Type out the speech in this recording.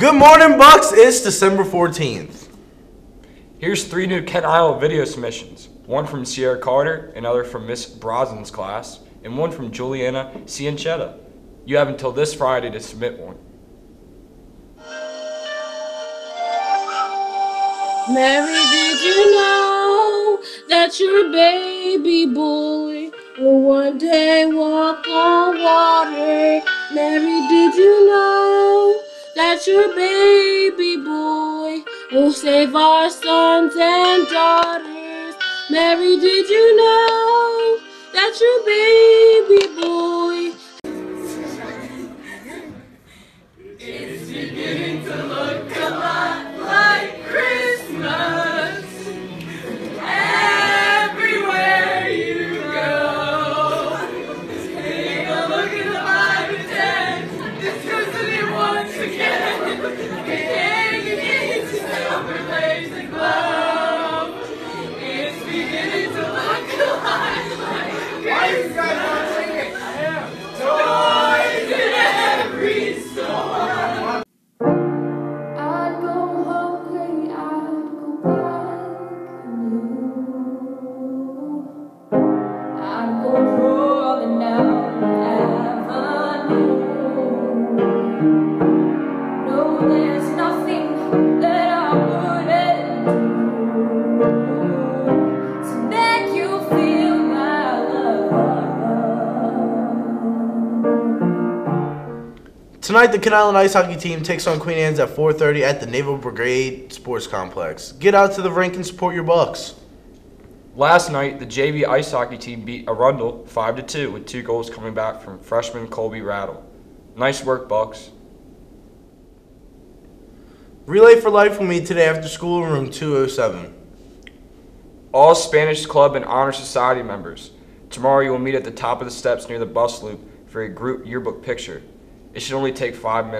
Good morning, Bucks. It's December 14th. Here's three new Kent Isle video submissions. One from Sierra Carter, another from Miss Brosnan's class, and one from Juliana Ciancetta. You have until this Friday to submit one. Mary, did you know that your baby boy will one day walk on water? Mary, did you know that your baby boy will save our sons and daughters? Mary, did you know that your baby Tonight, the Kent Island Ice Hockey team takes on Queen Anne's at 4:30 at the Naval Brigade Sports Complex. Get out to the rink and support your Bucks. Last night, the JV ice hockey team beat Arundel 5 to 2 with two goals coming back from freshman Colby Rattle. Nice work, Bucks. Relay for Life will meet today after school in room 207. All Spanish Club and Honor Society members. Tomorrow you will meet at the top of the steps near the bus loop for a group yearbook picture. It should only take five minutes.